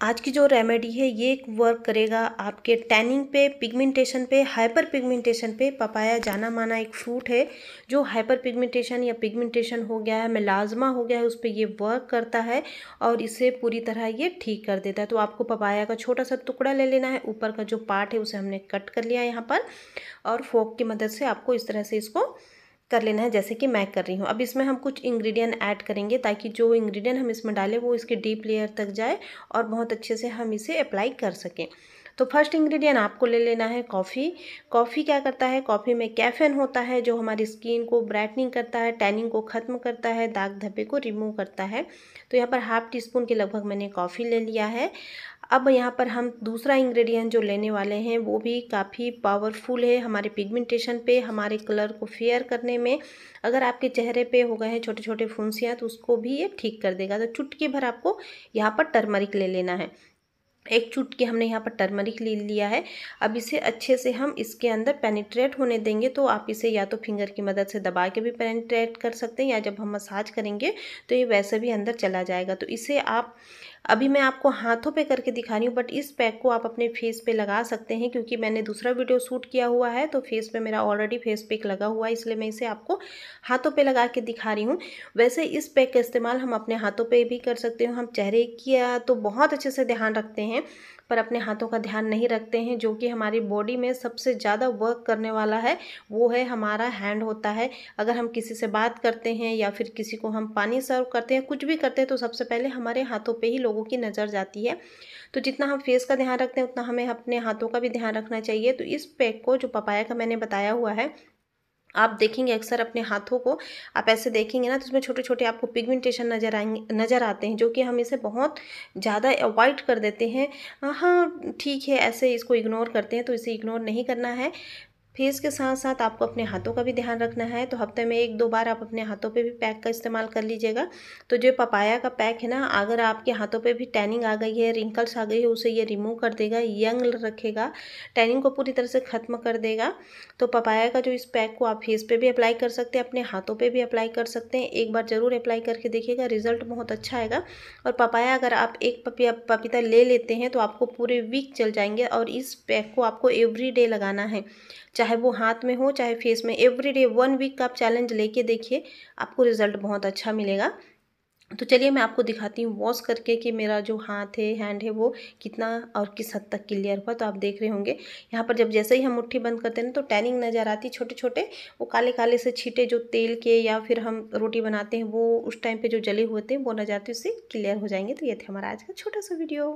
आज की जो रेमेडी है, ये एक वर्क करेगा आपके टैनिंग पे पिगमेंटेशन पे हाइपर पिगमेंटेशन पे पपाया जाना माना एक फ्रूट है, जो हाइपर पिगमेंटेशन या पिगमेंटेशन हो गया है मेलाजमा हो गया है, उस पर ये वर्क करता है और इसे पूरी तरह ये ठीक कर देता है। तो आपको पपाया का छोटा सा टुकड़ा ले लेना है, ऊपर का जो पार्ट है उसे हमने कट कर लिया यहाँ पर और फोक की मदद से आपको इस तरह से इसको कर लेना है जैसे कि मैं कर रही हूँ। अब इसमें हम कुछ इंग्रेडिएंट ऐड करेंगे ताकि जो इंग्रेडिएंट हम इसमें डालें वो इसके डीप लेयर तक जाए और बहुत अच्छे से हम इसे अप्लाई कर सकें। तो फ़र्स्ट इंग्रेडिएंट आपको ले लेना है कॉफ़ी कॉफ़ी क्या करता है? कॉफ़ी में कैफेन होता है जो हमारी स्किन को ब्राइटनिंग करता है टैनिंग को ख़त्म करता है, दाग धब्बे को रिमूव करता है। तो यहाँ पर हाफ़ टी स्पून के लगभग मैंने कॉफ़ी ले लिया है। अब यहाँ पर हम दूसरा इंग्रेडिएंट जो लेने वाले हैं, वो भी काफ़ी पावरफुल है हमारे पिगमेंटेशन पे, हमारे कलर को फेयर करने में। अगर आपके चेहरे पे हो गए हैं छोटे छोटे फुंसियाँ तो उसको भी ये ठीक कर देगा। तो चुटकी भर आपको यहाँ पर टर्मरिक ले लेना है। एक चुटकी हमने यहाँ पर टर्मरिक ले लिया है। अब इसे अच्छे से हम इसके अंदर पेनिट्रेट होने देंगे तो आप इसे या तो फिंगर की मदद से दबा के भी पेनिट्रेट कर सकते हैं, या जब हम मसाज करेंगे तो ये वैसे भी अंदर चला जाएगा। तो इसे आप अभी मैं आपको हाथों पे करके दिखा रही हूँ बट इस पैक को आप अपने फेस पे लगा सकते हैं, क्योंकि मैंने दूसरा वीडियो शूट किया हुआ है तो फेस पे मेरा ऑलरेडी फेस पैक लगा हुआ है, इसलिए मैं इसे आपको हाथों पे लगा के दिखा रही हूँ। वैसे इस पैक का इस्तेमाल हम अपने हाथों पे भी कर सकते हैं, हम चेहरे किया तो बहुत अच्छे से ध्यान रखते हैं, पर अपने हाथों का ध्यान नहीं रखते हैं, जो कि हमारी बॉडी में सबसे ज़्यादा वर्क करने वाला है, वो है हमारा हैंड होता है। अगर हम किसी से बात करते हैं या फिर किसी को हम पानी सर्व करते हैं, कुछ भी करते हैं तो सबसे पहले हमारे हाथों पे ही लोगों की नज़र जाती है। तो जितना हम फेस का ध्यान रखते हैं, उतना हमें अपने हाथों का भी ध्यान रखना चाहिए। तो इस पैक को जो पपाया का मैंने बताया हुआ है, आप देखेंगे अक्सर अपने हाथों को, आप ऐसे देखेंगे ना तो उसमें छोटे छोटे आपको पिगमेंटेशन नज़र आएँगे, नज़र आते हैं, जो कि हम इसे बहुत ज़्यादा अवॉइड कर देते हैं। हाँ ठीक है, ऐसे इसको इग्नोर करते हैं तो इसे इग्नोर नहीं करना है। फेस के साथ साथ आपको अपने हाथों का भी ध्यान रखना है। तो हफ़्ते में एक दो बार आप अपने हाथों पे भी पैक का इस्तेमाल कर लीजिएगा। तो जो पपाया का पैक है ना, अगर आपके हाथों पे भी टैनिंग आ गई है, रिंकल्स आ गई है, उसे ये रिमूव कर देगा, यंग रखेगा, टैनिंग को पूरी तरह से ख़त्म कर देगा। तो पपाया का जो इस पैक को आप फेस पर भी अप्लाई कर सकते हैं, अपने हाथों पर भी अप्लाई कर सकते हैं। एक बार ज़रूर अप्लाई करके देखिएगा, रिज़ल्ट बहुत अच्छा आएगा। और पपाया अगर आप एक पपीता ले लेते हैं तो आपको पूरे वीक चल जाएँगे और इस पैक को आपको एवरी लगाना है। चाहे वो हाथ में हो, चाहे फेस में एवरी डे वन वीक का आप चैलेंज लेके देखिए, आपको रिज़ल्ट बहुत अच्छा मिलेगा। तो चलिए मैं आपको दिखाती हूँ वॉश करके कि मेरा जो हाथ है हैंड है वो कितना और किस हद तक क्लियर हुआ तो आप देख रहे होंगे। यहाँ पर जब जैसे ही हम मुट्ठी बंद करते हैं ना तो टैनिंग नज़र आती छोटे छोटे वो काले काले से छीटे जो तेल के या फिर हम रोटी बनाते हैं, वो उस टाइम पे जो जले हुए थे, वो नज़र आते उससे क्लियर हो जाएँगे। तो ये थे हमारा आज का छोटा सा वीडियो